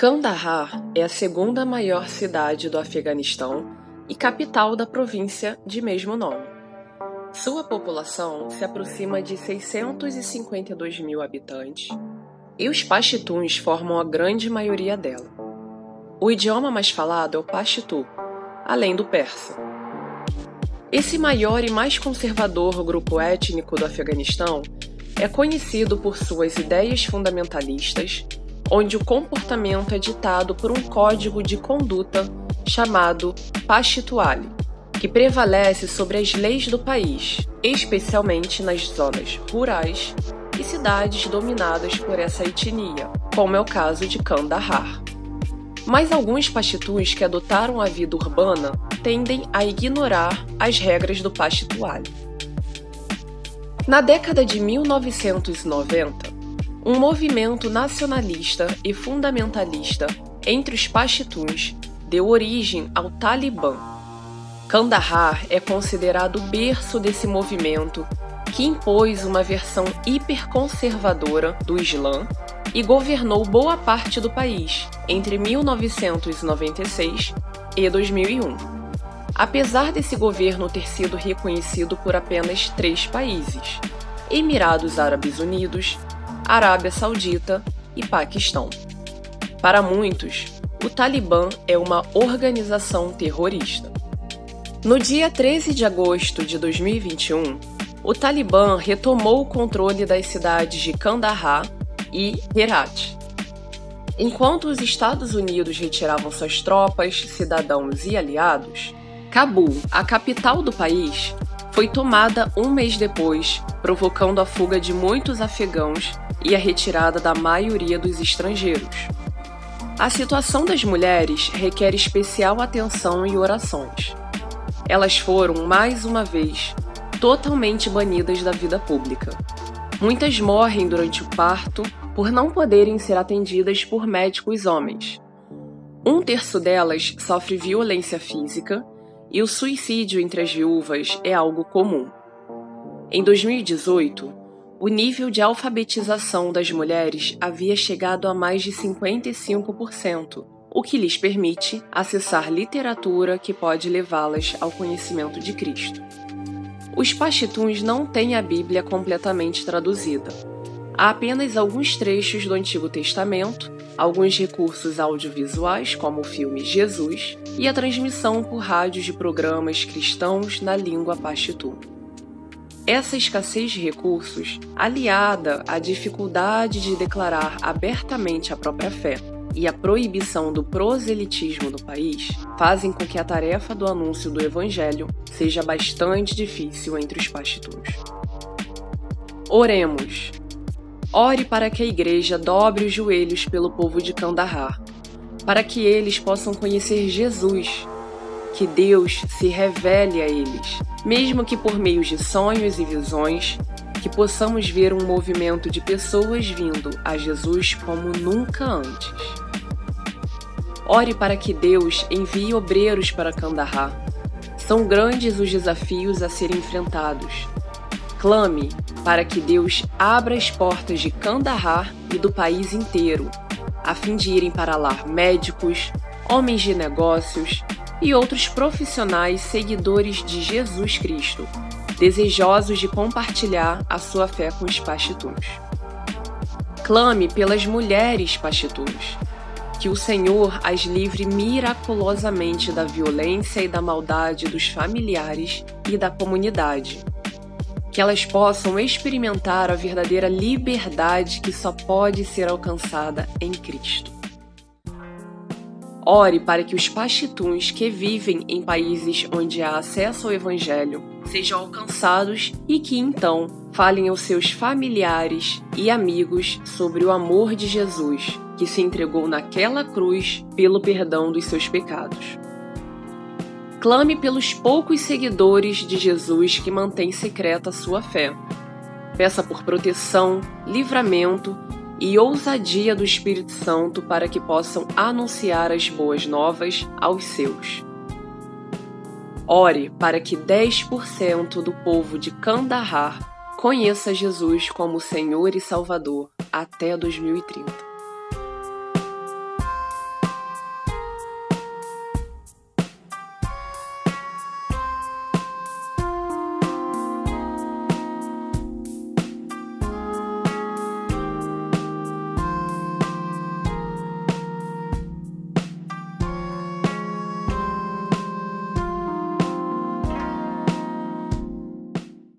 Kandahar é a segunda maior cidade do Afeganistão e capital da província de mesmo nome. Sua população se aproxima de 652 mil habitantes e os paxtuns formam a grande maioria dela. O idioma mais falado é o pashtu, além do persa. Esse maior e mais conservador grupo étnico do Afeganistão é conhecido por suas ideias fundamentalistas, onde o comportamento é ditado por um código de conduta chamado Pashtuali, que prevalece sobre as leis do país, especialmente nas zonas rurais e cidades dominadas por essa etnia, como é o caso de Kandahar. Mas alguns pashtuns que adotaram a vida urbana tendem a ignorar as regras do Pashtuali. Na década de 1990, um movimento nacionalista e fundamentalista entre os pashtuns deu origem ao Talibã. Kandahar é considerado o berço desse movimento que impôs uma versão hiperconservadora do Islã e governou boa parte do país entre 1996 e 2001. Apesar desse governo ter sido reconhecido por apenas três países: Emirados Árabes Unidos, Arábia Saudita e Paquistão. Para muitos, o Talibã é uma organização terrorista. No dia 13 de agosto de 2021, o Talibã retomou o controle das cidades de Kandahar e Herat. Enquanto os Estados Unidos retiravam suas tropas, cidadãos e aliados, Cabul, a capital do país, foi tomada um mês depois, provocando a fuga de muitos afegãos e a retirada da maioria dos estrangeiros. A situação das mulheres requer especial atenção e orações. Elas foram, mais uma vez, totalmente banidas da vida pública. Muitas morrem durante o parto por não poderem ser atendidas por médicos homens. Um terço delas sofre violência física e o suicídio entre as viúvas é algo comum. Em 2018, o nível de alfabetização das mulheres havia chegado a mais de 55%, o que lhes permite acessar literatura que pode levá-las ao conhecimento de Cristo. Os paxtuns não têm a Bíblia completamente traduzida. Há apenas alguns trechos do Antigo Testamento, alguns recursos audiovisuais, como o filme Jesus, e a transmissão por rádios de programas cristãos na língua paxtu. Essa escassez de recursos, aliada à dificuldade de declarar abertamente a própria fé e a proibição do proselitismo no país, fazem com que a tarefa do anúncio do Evangelho seja bastante difícil entre os pastores. Oremos. Ore para que a Igreja dobre os joelhos pelo povo de Kandahar, para que eles possam conhecer Jesus que Deus se revele a eles, mesmo que por meio de sonhos e visões, que possamos ver um movimento de pessoas vindo a Jesus como nunca antes. Ore para que Deus envie obreiros para Kandahar. São grandes os desafios a serem enfrentados. Clame para que Deus abra as portas de Kandahar e do país inteiro, a fim de irem para lá médicos, homens de negócios, e outros profissionais seguidores de Jesus Cristo, desejosos de compartilhar a sua fé com os pastores. Clame pelas mulheres pastores, que o Senhor as livre miraculosamente da violência e da maldade dos familiares e da comunidade. Que elas possam experimentar a verdadeira liberdade que só pode ser alcançada em Cristo. Ore para que os pashtuns que vivem em países onde há acesso ao Evangelho sejam alcançados e que então falem aos seus familiares e amigos sobre o amor de Jesus, que se entregou naquela cruz pelo perdão dos seus pecados. Clame pelos poucos seguidores de Jesus que mantêm secreta a sua fé. Peça por proteção, livramento e ousadia do Espírito Santo para que possam anunciar as boas novas aos seus. Ore para que 10% do povo de Kandahar conheça Jesus como Senhor e Salvador até 2030.